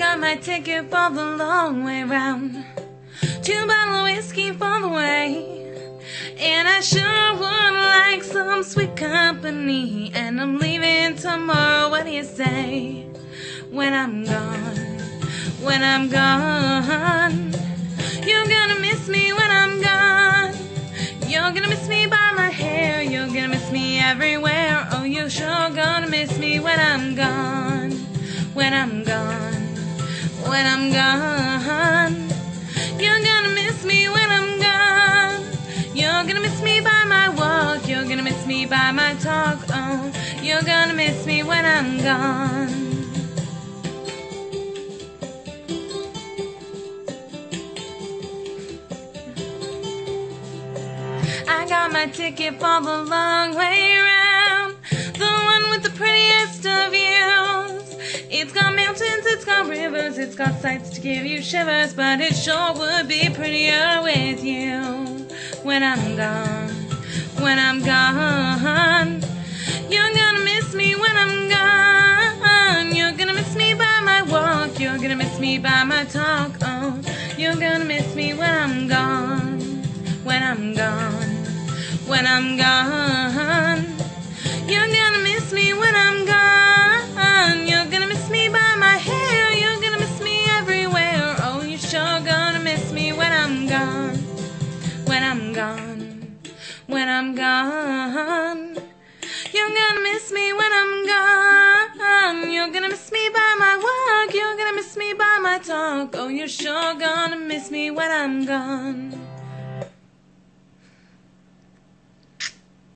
got my ticket for the long way round. Two bottle of whiskey for the way. And I sure would like some sweet company. And I'm leaving tomorrow. What do you say? When I'm gone, when I'm gone, you're gonna miss me when I'm gone. You're gonna miss me by my hair. You're gonna miss me everywhere. Oh, you're sure gonna miss me when I'm gone. When I'm gone. When I'm gone. You're gonna miss me when I'm gone. You're gonna miss me by my walk. You're gonna miss me by my talk. Oh, you're gonna miss me when I'm gone. I got my ticket for the long way round. The one with the prettiest of views. It's got got it's got sights to give you shivers, but it sure would be prettier with you when I'm gone. When I'm gone, you're gonna miss me when I'm gone. You're gonna miss me by my walk, you're gonna miss me by my talk. Oh, you're gonna miss me when I'm gone. When I'm gone when I'm gone. I'm gone. You're gonna miss me when I'm gone. You're gonna miss me by my walk. You're gonna miss me by my talk. Oh, you're sure gonna miss me when I'm gone.